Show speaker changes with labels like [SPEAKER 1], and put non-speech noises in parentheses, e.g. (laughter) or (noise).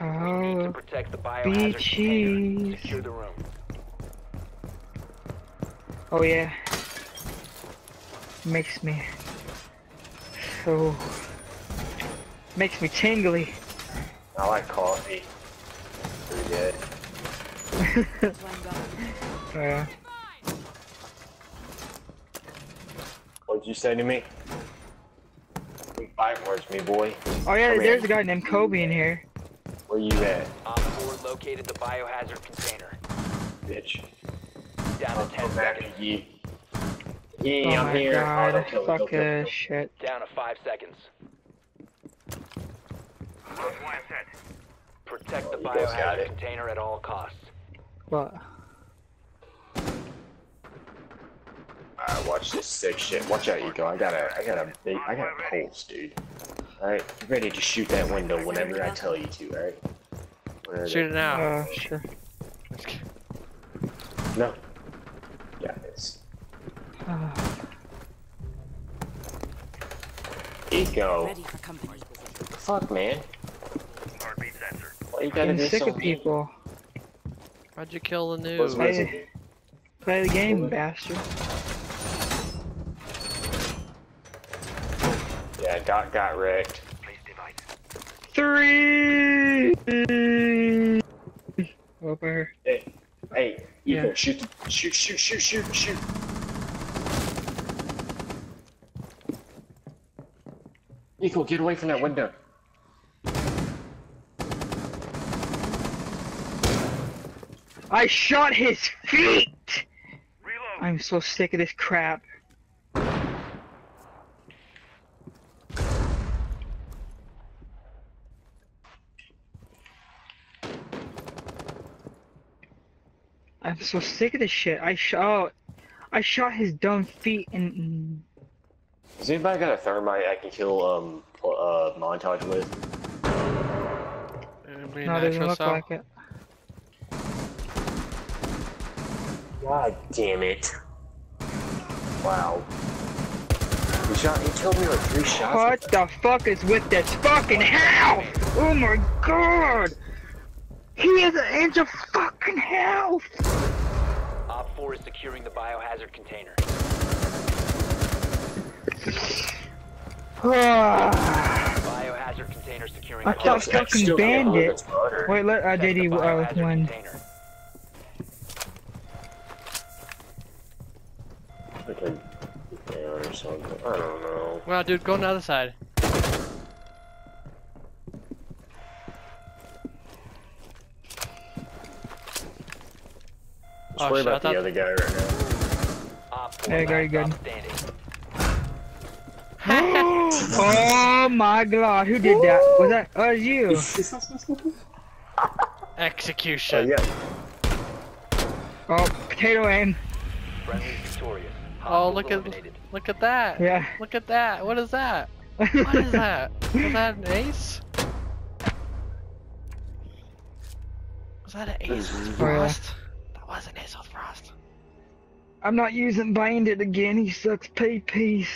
[SPEAKER 1] You need to
[SPEAKER 2] Oh,
[SPEAKER 1] protect the biohazard container. Secure the room.
[SPEAKER 2] Oh yeah. Makes me so makes me tingly.
[SPEAKER 3] I like coffee. Pretty good. (laughs)
[SPEAKER 2] Yeah.
[SPEAKER 3] What'd you say to me? Five words, me boy.
[SPEAKER 2] Oh yeah,
[SPEAKER 3] Come
[SPEAKER 2] there's
[SPEAKER 3] here.
[SPEAKER 2] a guy named Kobe in here.
[SPEAKER 3] Where you at,
[SPEAKER 1] Op 4 located the biohazard container.
[SPEAKER 3] bitch?
[SPEAKER 1] Down
[SPEAKER 3] I'll
[SPEAKER 1] to 10
[SPEAKER 3] back
[SPEAKER 1] seconds.
[SPEAKER 3] to you. Yeah,
[SPEAKER 2] oh
[SPEAKER 3] I'm
[SPEAKER 2] my
[SPEAKER 3] here. Oh,
[SPEAKER 2] god,
[SPEAKER 3] don't kill me,
[SPEAKER 2] fuck
[SPEAKER 3] don't kill me.
[SPEAKER 2] shit.
[SPEAKER 1] Down to 5 seconds. Protect the
[SPEAKER 3] Oh, you guys got
[SPEAKER 1] biohazard container at all costs.
[SPEAKER 2] What?
[SPEAKER 3] Alright, watch this sick shit. Watch out, Echo. I got a, I got a big, I got a pulse, dude. Alright, you ready to shoot that window whenever I tell you to, alright? Where is
[SPEAKER 4] Shoot it now.
[SPEAKER 2] Uh, sure.
[SPEAKER 3] No. Got this.
[SPEAKER 2] Uh,
[SPEAKER 3] Echo.
[SPEAKER 5] Ready for company.
[SPEAKER 3] Fuck, man. Why you gotta
[SPEAKER 2] getting
[SPEAKER 3] be
[SPEAKER 2] sick
[SPEAKER 3] so
[SPEAKER 2] of
[SPEAKER 3] mean?
[SPEAKER 2] people.
[SPEAKER 4] Why'd you kill the
[SPEAKER 3] What's
[SPEAKER 4] noob?
[SPEAKER 3] with
[SPEAKER 2] Play the game, bastard.
[SPEAKER 3] Yeah, Doc got wrecked.
[SPEAKER 2] Three. Over.
[SPEAKER 3] Hey, hey, Echo,
[SPEAKER 2] Yeah.
[SPEAKER 3] shoot, shoot, shoot, shoot, shoot, shoot. Echo, get away from that window.
[SPEAKER 2] I shot his feet. Reload. I'm so sick of this crap. I'm so sick of this shit. I shot, I shot his dumb feet and
[SPEAKER 3] Has anybody got a thermite I can kill um uh montage with?
[SPEAKER 4] It'd
[SPEAKER 2] no,
[SPEAKER 4] an
[SPEAKER 2] doesn't look
[SPEAKER 4] cell.
[SPEAKER 2] like it.
[SPEAKER 3] God damn it! Wow. He shot. He killed me with three shots.
[SPEAKER 2] What the fuck is with this fucking hell? Oh my god! He has an inch of fucking health!
[SPEAKER 1] Op 4 is securing the biohazard container.
[SPEAKER 2] Ah.
[SPEAKER 1] Biohazard container securing
[SPEAKER 2] I thought fucking
[SPEAKER 3] Still
[SPEAKER 2] bandit. Wait, let
[SPEAKER 1] I
[SPEAKER 2] did he
[SPEAKER 1] the
[SPEAKER 2] uh,
[SPEAKER 1] biohazard
[SPEAKER 2] win?
[SPEAKER 1] container.
[SPEAKER 3] Freaking down or something. I don't know.
[SPEAKER 4] Wow, dude, go on the other side.
[SPEAKER 3] Just
[SPEAKER 4] Oh,
[SPEAKER 3] worry
[SPEAKER 4] shit, I
[SPEAKER 3] about the
[SPEAKER 4] thought-
[SPEAKER 3] other guy right now.
[SPEAKER 2] Hey, very
[SPEAKER 1] last
[SPEAKER 2] good. (laughs) (laughs) oh my god, who did that? Was that uh, you?
[SPEAKER 3] Oh
[SPEAKER 4] Execution.
[SPEAKER 3] yeah.
[SPEAKER 2] Oh, potato aim.
[SPEAKER 4] Oh,
[SPEAKER 1] Hostiles
[SPEAKER 4] look at look at that.
[SPEAKER 2] Yeah.
[SPEAKER 4] Look at that. What is that? (laughs) What is that? Was that an ace? Was that an ace with
[SPEAKER 3] Oh,
[SPEAKER 2] yeah.
[SPEAKER 4] frost? That was an ace with frost.
[SPEAKER 2] I'm not using Bandit again, he sucks pee peas.